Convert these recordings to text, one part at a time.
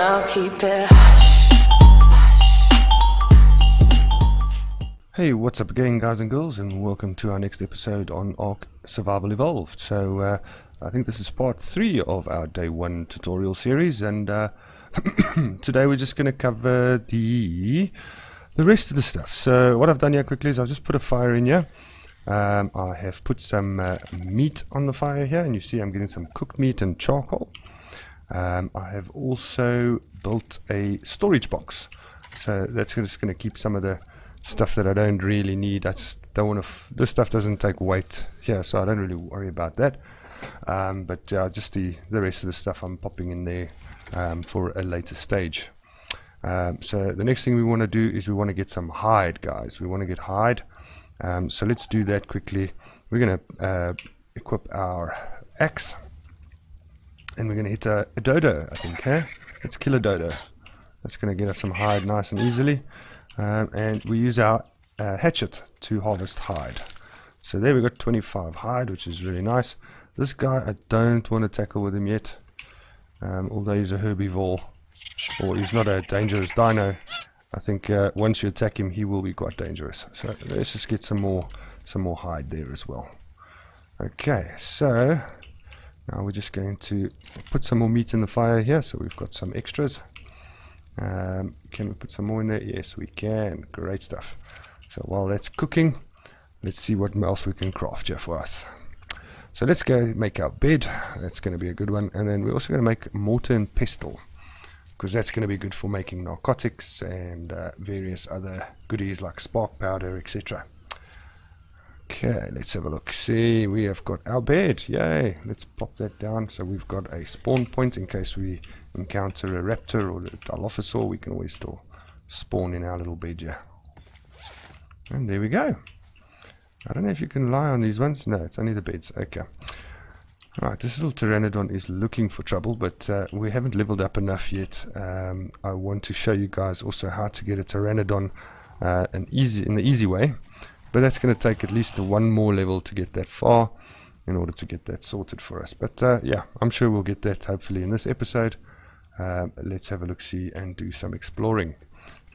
and I'll keep it. Hey, what's up again, guys and girls, and welcome to our next episode on Ark Survival Evolved. So, uh, I think this is part three of our day one tutorial series, and uh, today we're just going to cover the the rest of the stuff. So, what I've done here quickly is I've just put a fire in here. Um, I have put some uh, meat on the fire here, and you see I'm getting some cooked meat and charcoal. Um, I have also built a storage box, so that's just going to keep some of the stuff that I don't really need. I just don't want to. this stuff doesn't take weight here, so I don't really worry about that. Um, but uh, just the the rest of the stuff I'm popping in there um, for a later stage. Um, so the next thing we want to do is we want to get some hide, guys. We want to get hide. Um, so let's do that quickly. We're going to uh, equip our axe, and we're going to hit a, a dodo. I think. Hey, let's kill a dodo. That's going to get us some hide nice and easily. Um, and we use our uh, hatchet to harvest hide. So there we got 25 hide, which is really nice. This guy, I don't want to tackle with him yet. Um, although he's a herbivore, or he's not a dangerous dino. I think uh, once you attack him, he will be quite dangerous. So let's just get some more, some more hide there as well. Okay, so now we're just going to put some more meat in the fire here. So we've got some extras. Um, can we put some more in there? Yes, we can. Great stuff. So while that's cooking, let's see what else we can craft here for us. So let's go make our bed. That's going to be a good one. And then we're also going to make mortar and pestle because that's going to be good for making narcotics and uh, various other goodies like spark powder, etc. Okay, let's have a look. See, we have got our bed. Yay! Let's pop that down. So we've got a spawn point in case we encounter a raptor or a dilophosaur. We can always still spawn in our little bed here. And there we go. I don't know if you can lie on these ones. No, it's only the beds. Okay. Alright, this little Pteranodon is looking for trouble, but uh, we haven't leveled up enough yet. Um, I want to show you guys also how to get a Pteranodon uh, an easy, in the easy way. But that's going to take at least one more level to get that far in order to get that sorted for us. But uh, yeah, I'm sure we'll get that hopefully in this episode. Um, let's have a look-see and do some exploring.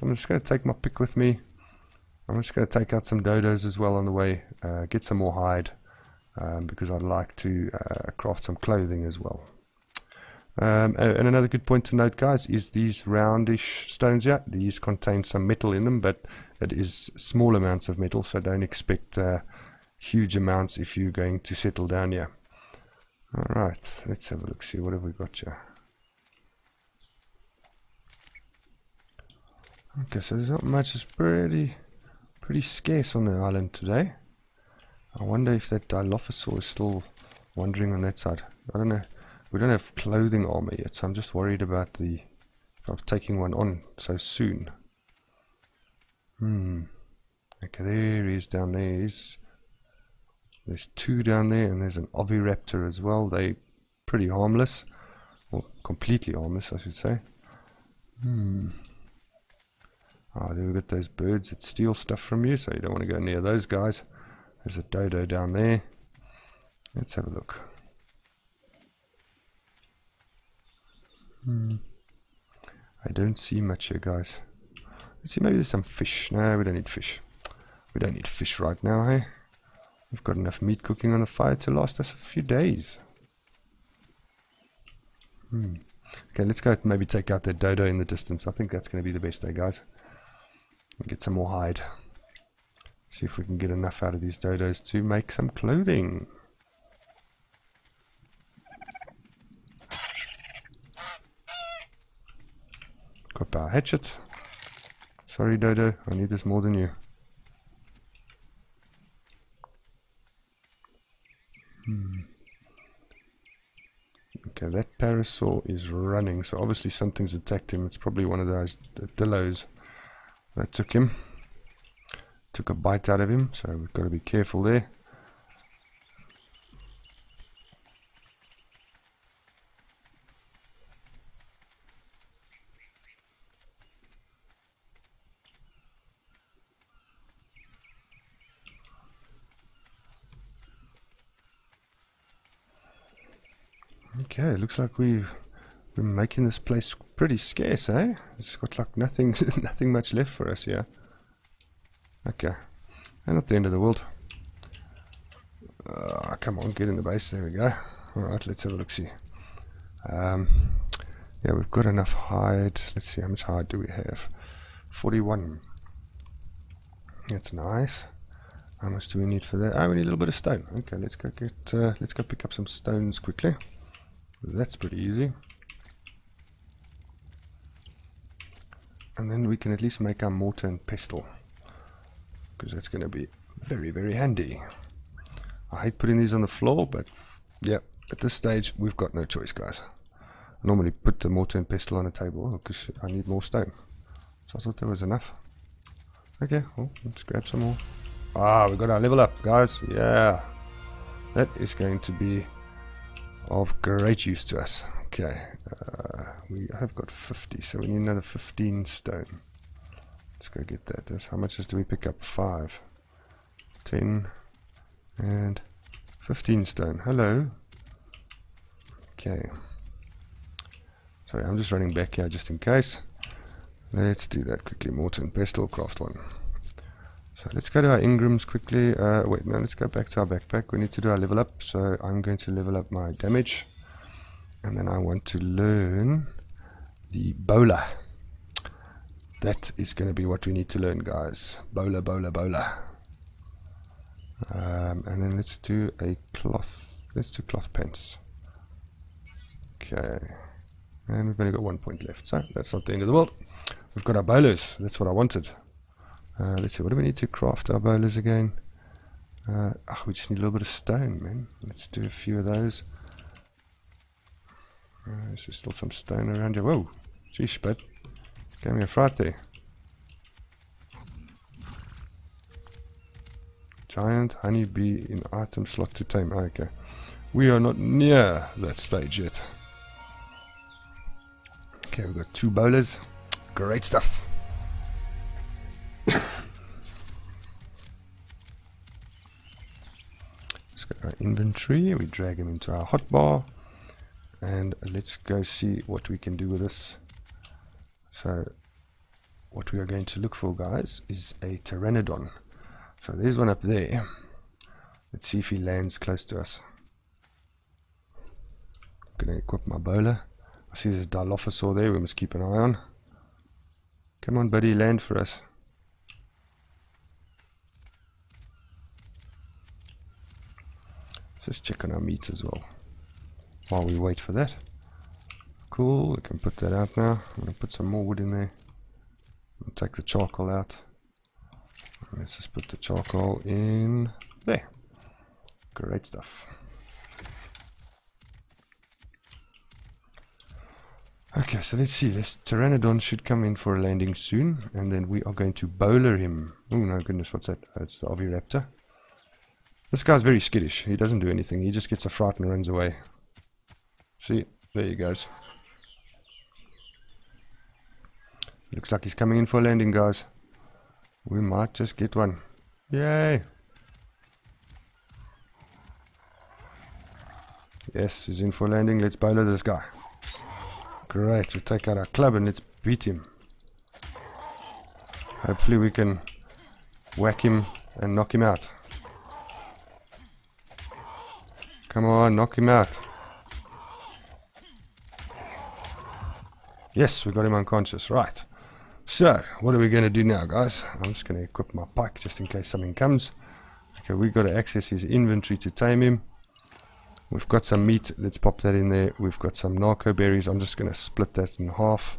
I'm just going to take my pick with me. I'm just going to take out some dodos as well on the way, uh, get some more hide, um, because I'd like to uh, craft some clothing as well. Um, and another good point to note, guys, is these roundish stones here. These contain some metal in them, but it is small amounts of metal, so don't expect uh, huge amounts if you're going to settle down here. Alright, let's have a look, see what have we got here. Okay, so there's not much, it's pretty, pretty scarce on the island today. I wonder if that Dilophosaur is still wandering on that side. I don't know. We don't have clothing armor yet, so I'm just worried about the of taking one on so soon. Hmm. Okay, there he is down there. He's, there's two down there, and there's an Oviraptor as well. They pretty harmless, or completely harmless, I should say. Hmm. Ah, oh, there we've got those birds that steal stuff from you, so you don't want to go near those guys. There's a dodo down there. Let's have a look. Hmm. I don't see much here, guys. Let's see, maybe there's some fish. No, we don't need fish. We don't need fish right now, hey? We've got enough meat cooking on the fire to last us a few days. Hmm. Okay, let's go maybe take out that dodo in the distance. I think that's going to be the best day, guys. Get some more hide. See if we can get enough out of these dodos to make some clothing. Our hatchet. Sorry, Dodo, I need this more than you. Hmm. Okay, that parasaur is running, so obviously something's attacked him. It's probably one of those dillos that took him. Took a bite out of him, so we've got to be careful there. Okay, looks like we've We're making this place pretty scarce, eh? It's got like nothing, nothing much left for us here. Okay, and not the end of the world. Uh, come on, get in the base. There we go. All right, let's have a look. See. Um, yeah, we've got enough hide. Let's see how much hide do we have. 41. That's nice. How much do we need for that? Oh, we need a little bit of stone. Okay, let's go get. Uh, let's go pick up some stones quickly. That's pretty easy. And then we can at least make our mortar and pestle. Because that's going to be very, very handy. I hate putting these on the floor, but yeah, at this stage, we've got no choice, guys. I normally put the mortar and pestle on the table because I need more stone. So I thought there was enough. Okay, well, let's grab some more. Ah, we got our level up, guys. Yeah. That is going to be of great use to us. Okay, uh, we have got 50, so we need another 15 stone. Let's go get that. That's how much is do we pick up? 5, 10, and 15 stone. Hello. Okay. Sorry, I'm just running back here just in case. Let's do that quickly. Mortar and Pestle Craft one. So let's go to our Engrams quickly. Uh, wait, no, let's go back to our backpack. We need to do our level up. So I'm going to level up my damage. And then I want to learn the bola. That is going to be what we need to learn, guys. Bola, bola, bola. Um, and then let's do a cloth. Let's do cloth pants. Okay. And we've only got one point left. So that's not the end of the world. We've got our bolas. That's what I wanted. Uh, let's see. What do we need to craft our bolas again? Uh, oh, we just need a little bit of stone, man. Let's do a few of those. Uh, there's still some stone around here. Whoa. Geez, bud. Gave me a fright there. Giant honeybee in item slot to tame. Okay. We are not near that stage yet. Okay, we've got two bolas. Great stuff. Let's go our inventory. We drag him into our hotbar. And let's go see what we can do with this. So, what we are going to look for, guys, is a pteranodon. So there's one up there. Let's see if he lands close to us. I'm gonna equip my bola. I see there's a Dilophosaur there we must keep an eye on. Come on buddy, land for us. Just check on our meat as well. While we wait for that. Cool, we can put that out now. I'm gonna put some more wood in there. Take the charcoal out. Let's just put the charcoal in there. Great stuff. Okay, so let's see. This Pteranodon should come in for a landing soon, and then we are going to bola him. Oh no, goodness, what's that? Oh, it's the Oviraptor. This guy's very skittish. He doesn't do anything. He just gets a fright and runs away. See, there he goes. Looks like he's coming in for a landing, guys. We might just get one. Yay! Yes, he's in for landing. Let's bola this guy. Great, we take out our club and let's beat him. Hopefully we can whack him and knock him out. Come on, knock him out. Yes, we got him unconscious. Right. So, what are we going to do now, guys? I'm just going to equip my pike just in case something comes. Okay, we've got to access his inventory to tame him. We've got some meat. Let's pop that in there. We've got some narco berries. I'm just going to split that in half.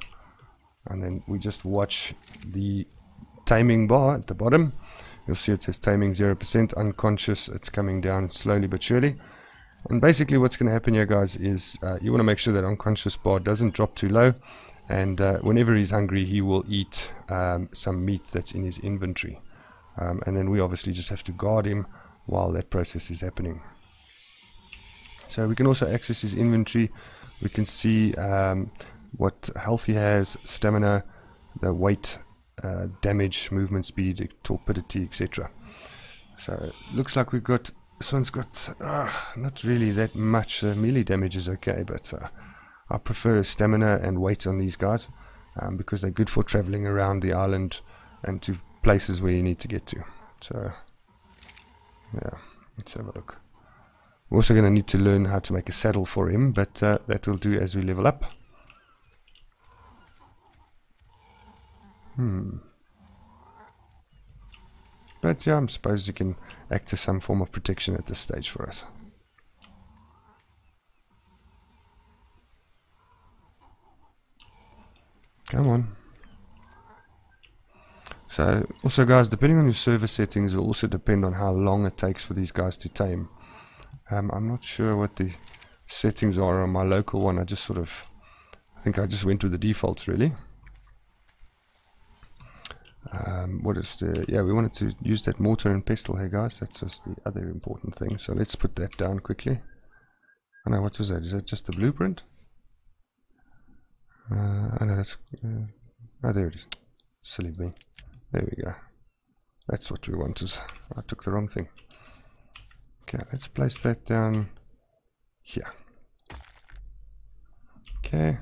And then we just watch the taming bar at the bottom. You'll see it says taming 0%, unconscious. It's coming down slowly but surely. And basically what's going to happen here, guys, is uh, you want to make sure that unconscious bar doesn't drop too low and uh, whenever he's hungry he will eat um, some meat that's in his inventory. Um, and then we obviously just have to guard him while that process is happening. So we can also access his inventory. We can see um, what health he has stamina the weight uh, damage movement speed torpidity etc so it looks like we've got this one's got uh, not really that much uh, melee damage is okay but uh, I prefer stamina and weight on these guys um, because they're good for traveling around the island and to places where you need to get to. So, yeah, let's have a look. We're also going to need to learn how to make a saddle for him, but uh, that will do as we level up. Hmm. But yeah, I suppose you can act as some form of protection at this stage for us. Come on. So, also guys, depending on your server settings, it will also depend on how long it takes for these guys to tame. Um, I'm not sure what the settings are on my local one. I just sort of, I think I just went with the defaults really. Um, what is the, yeah, we wanted to use that mortar and pestle here guys. That's just the other important thing. So let's put that down quickly. I know, what was that? Is that just a blueprint? Uh, I know that's, uh, oh there it is. Silly me. There we go. That's what we wanted. I took the wrong thing. Okay, let's place that down here. Okay,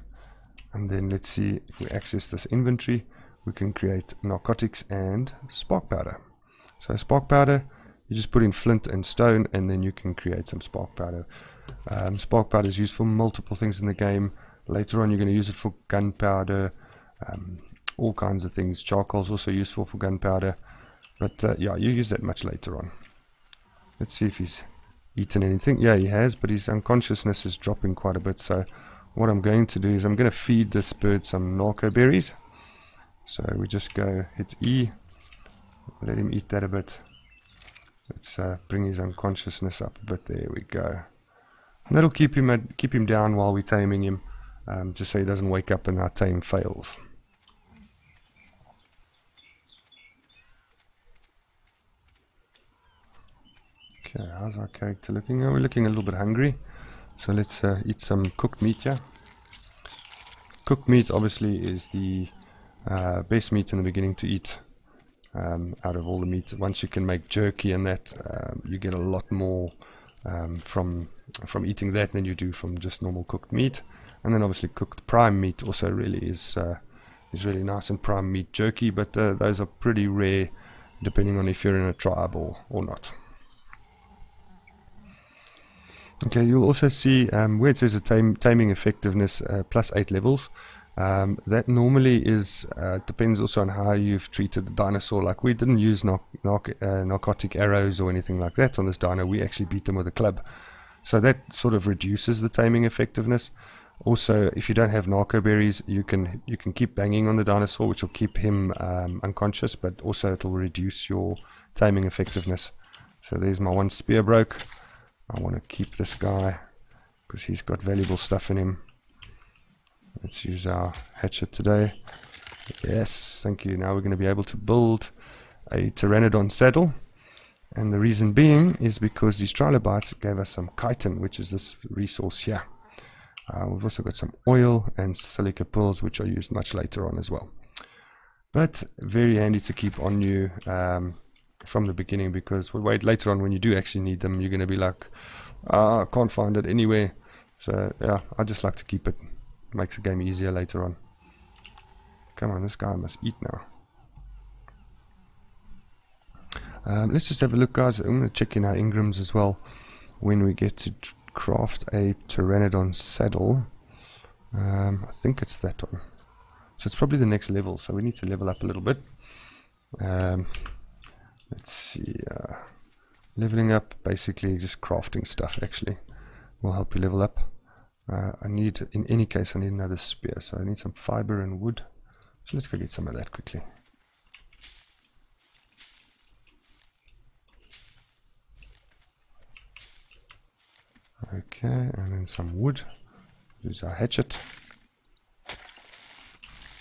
and then let's see if we access this inventory, we can create narcotics and spark powder. So spark powder, you just put in flint and stone and then you can create some spark powder. Um, spark powder is used for multiple things in the game. Later on you're going to use it for gunpowder, um, all kinds of things. Charcoal is also useful for gunpowder. But uh, yeah, you use that much later on. Let's see if he's eaten anything. Yeah, he has, but his unconsciousness is dropping quite a bit. So what I'm going to do is I'm going to feed this bird some narco berries. So we just go hit E, let him eat that a bit. Let's uh, bring his unconsciousness up a bit. There we go. And that'll keep him keep him down while we're taming him, um, just so he doesn't wake up and our tame fails. Okay, how's our character looking? Oh, we're looking a little bit hungry. So let's uh, eat some cooked meat, yeah? Cooked meat obviously is the uh, best meat in the beginning to eat um, out of all the meat. Once you can make jerky and that, um, you get a lot more um, from from eating that than you do from just normal cooked meat. And then obviously cooked prime meat also really is uh, is really nice and prime meat jerky, but uh, those are pretty rare depending on if you're in a tribe or, or not. Okay, you'll also see um, where it says a tam taming effectiveness uh, plus 8 levels. Um, that normally is uh, depends also on how you've treated the dinosaur. Like we didn't use uh, narcotic arrows or anything like that on this dino. We actually beat them with a club. So that sort of reduces the taming effectiveness. Also, if you don't have narco berries, you can you can keep banging on the dinosaur, which will keep him um, unconscious, but also it'll reduce your taming effectiveness. So there's my one spear broke. I want to keep this guy because he's got valuable stuff in him. Let's use our hatchet today. Yes, thank you. Now we're going to be able to build a Pteranodon saddle. And the reason being is because these trilobites gave us some chitin, which is this resource here. Uh, we've also got some oil and silica pearls, which are used much later on as well. But very handy to keep on you um, from the beginning because we wait later on when you do actually need them, you're going to be like, ah, I can't find it anywhere. So yeah, I just like to keep it. Makes the game easier later on. Come on, this guy must eat now. Um, let's just have a look, guys. I'm going to check in our Engrams as well when we get to craft a Pteranodon saddle. Um, I think it's that one. So it's probably the next level, so we need to level up a little bit. Um, let's see uh, leveling up basically just crafting stuff actually will help you level up uh, I need in any case I need another spear. So I need some fiber and wood. So let's go get some of that quickly. Okay and then some wood. Use our hatchet.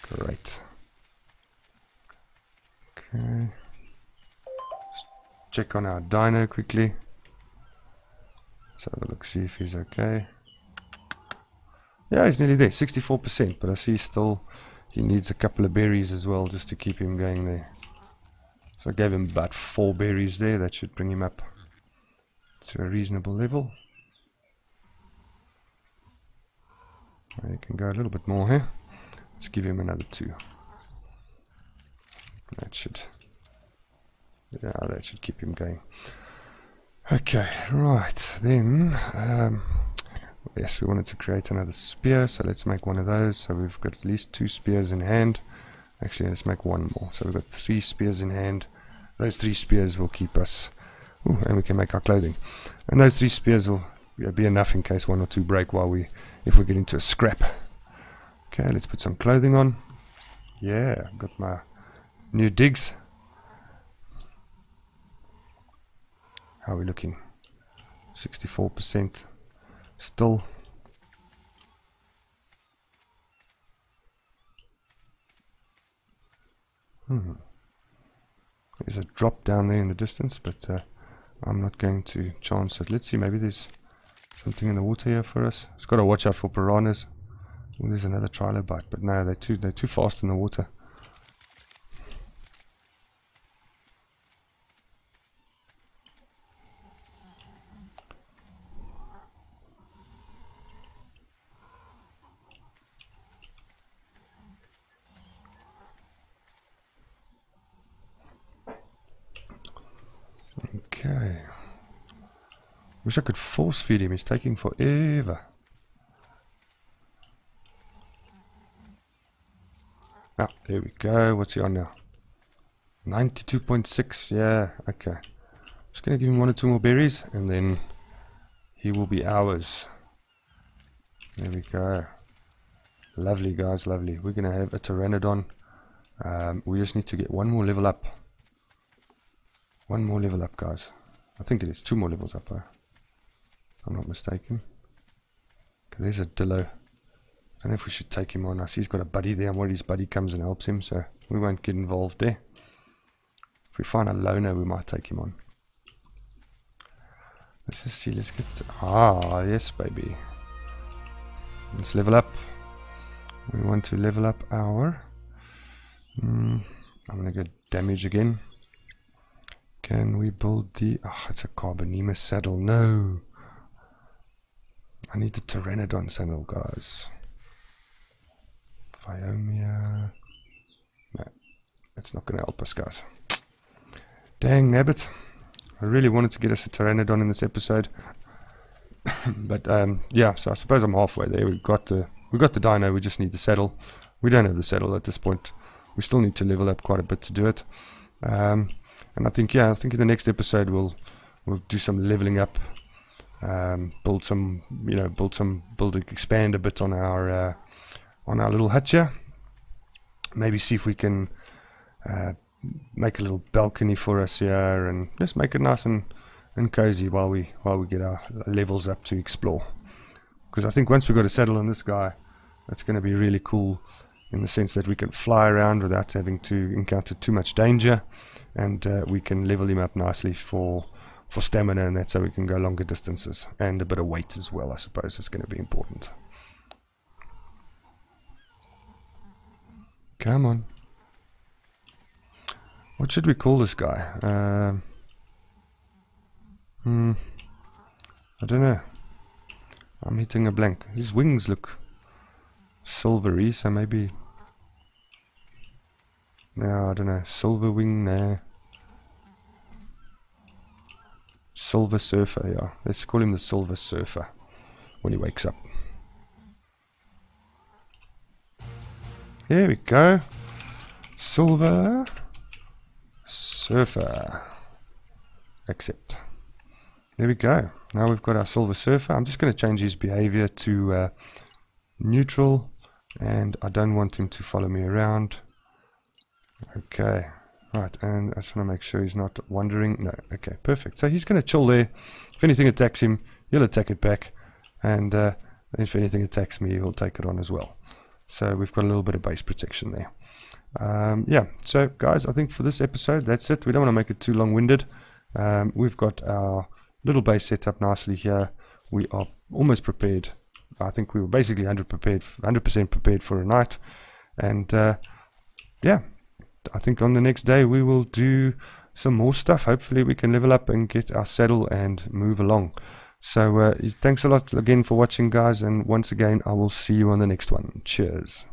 Great. Okay. Let's check on our dino quickly. Let's have a look, see if he's okay. Yeah, he's nearly there, 64%, but I see still he needs a couple of berries as well just to keep him going there. So I gave him about four berries there, that should bring him up to a reasonable level. You can go a little bit more here. Let's give him another two. That should, yeah, that should keep him going. Okay, right, then, um, yes, we wanted to create another spear, so let's make one of those. So we've got at least two spears in hand. Actually, let's make one more. So we've got three spears in hand. Those three spears will keep us, ooh, and we can make our clothing. And those three spears will be enough in case one or two break while we, if we get into a scrap. Okay, let's put some clothing on. Yeah, I've got my new digs. How are we looking? 64% still. Hmm. There's a drop down there in the distance, but uh, I'm not going to chance it. Let's see, maybe there's something in the water here for us. It's got to watch out for piranhas. There's another trilobite, but no, they're too they're too fast in the water. Okay. Wish I could force feed him. He's taking forever. Ah, there we go. What's he on now? 92.6. Yeah, okay. Just going to give him one or two more berries and then he will be ours. There we go. Lovely, guys, lovely. We're going to have a Pteranodon. Um, we just need to get one more level up. One more level up, guys. I think it is two more levels up, if I'm not mistaken. Okay, there's a Dillo I don't know if we should take him on. I see he's got a buddy there. I'm worried his buddy comes and helps him, so we won't get involved there. If we find a loner, we might take him on. Let's just see. Let's get... Ah, yes, baby. Let's level up. We want to level up our... Mm, I'm going to get damage again. Can we build the... Oh, it's a Carbonemys saddle. No. I need the Pteranodon saddle, guys. Phiomia. No, that's not going to help us, guys. Dang, Nabbit. I really wanted to get us a Pteranodon in this episode. but um, yeah, so I suppose I'm halfway there. We've got the we got the dino. We just need the saddle. We don't have the saddle at this point. We still need to level up quite a bit to do it. Um, and I think yeah, I think in the next episode we'll we'll do some leveling up, um, build some you know build some build expand a bit on our uh, on our little hut here. Maybe see if we can uh, make a little balcony for us here and just make it nice and, and cozy while we while we get our levels up to explore. Because I think once we've got a saddle on this guy, that's going to be really cool in the sense that we can fly around without having to encounter too much danger and uh, we can level him up nicely for for stamina and that so we can go longer distances and a bit of weight as well I suppose is going to be important. Come on. What should we call this guy? Uh, hmm. I don't know. I'm hitting a blank. His wings look silvery, so maybe... No, I don't know. Silver wing, nah. Silver Surfer, yeah. Let's call him the Silver Surfer when he wakes up. Here we go. Silver Surfer. Accept. There we go. Now we've got our Silver Surfer. I'm just going to change his behavior to uh, neutral. And I don't want him to follow me around. Okay. Right, and I just want to make sure he's not wandering. No, okay, perfect. So he's going to chill there. If anything attacks him, he'll attack it back. And uh, if anything attacks me, he'll take it on as well. So we've got a little bit of base protection there. Um, yeah, so guys, I think for this episode, that's it. We don't want to make it too long-winded. Um, we've got our little base set up nicely here. We are almost prepared. I think we were basically 100 prepared, 100% prepared for a night. And uh, yeah, I think on the next day we will do some more stuff. Hopefully we can level up and get our saddle and move along. So uh, thanks a lot again for watching, guys, and once again, I will see you on the next one. Cheers.